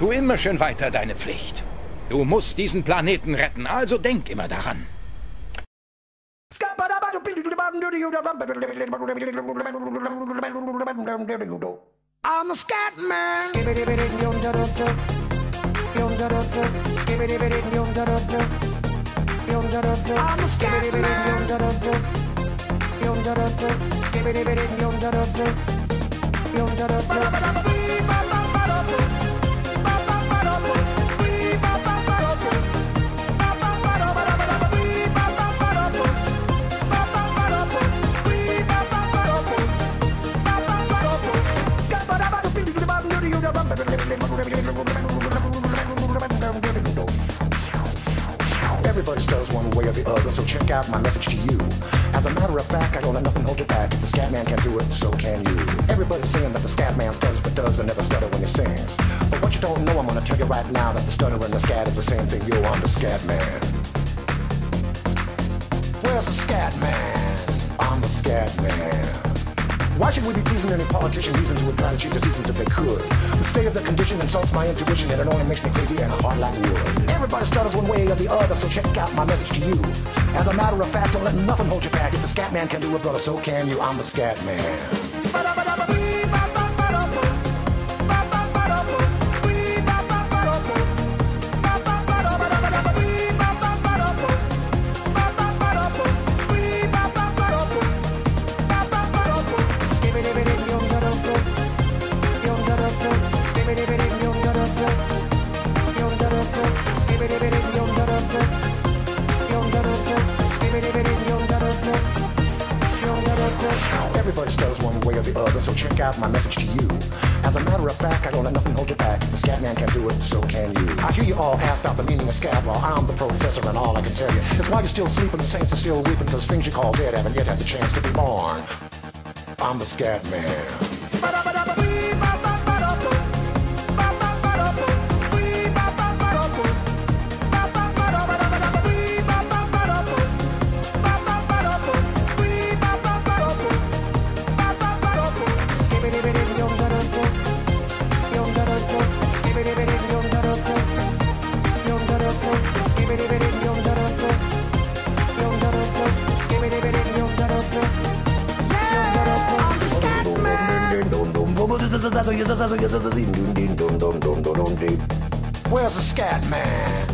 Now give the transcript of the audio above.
Tu immer schön weiter deine Pflicht. Du musst diesen Planeten retten, also denk immer daran. I'm a scat man. I'm a scat man. Everybody stutters one way or the other, so check out my message to you. As a matter of fact, I don't let nothing hold you back. If the scat man can do it, so can you. Everybody's saying that the scat man stutters but does and never stutter when he sings. But what you don't know, I'm gonna tell you right now that the stutter and the scat is the same thing. Yo, I'm the scat man. Where's the scat man? I'm the scat man. Why should we be pleasing any politician reasons would try to cheat the seasons if they could? The state of the condition insults my intuition and it only makes me crazy and hard like wood. Everybody stutters one way or the other, so check out my message to you. As a matter of fact, don't let nothing hold you back. If the scat man can do it, brother, so can you. I'm the scat man. The other, so check out my message to you. As a matter of fact, I don't let nothing hold you back. If the scat man can do it, so can you. I hear you all ask about the meaning of scat, well, I'm the professor and all I can tell you is why you're still sleeping, the saints are still weeping, because things you call dead haven't yet had the chance to be born. I'm the scat man. Where's the scat man?